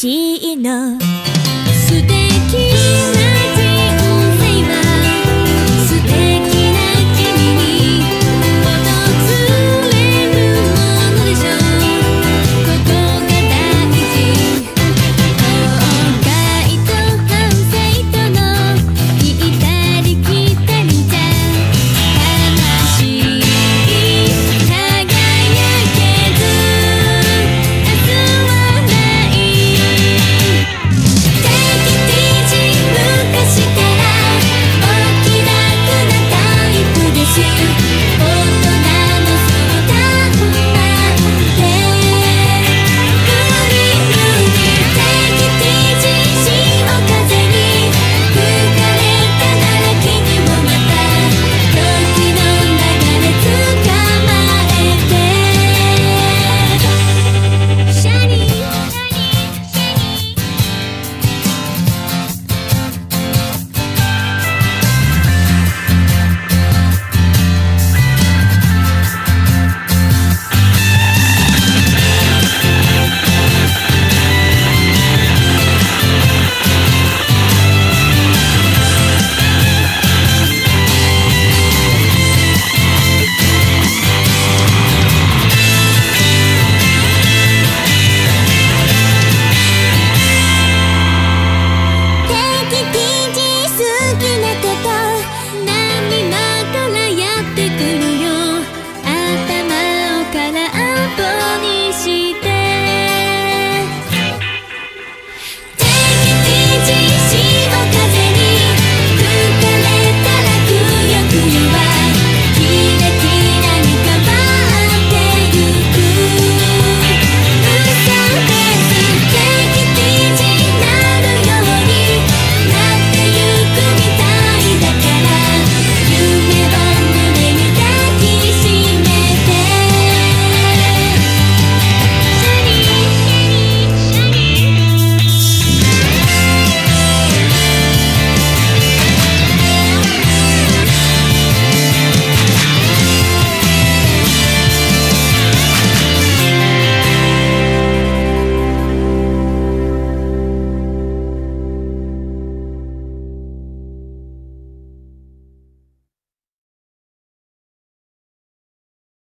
しいの。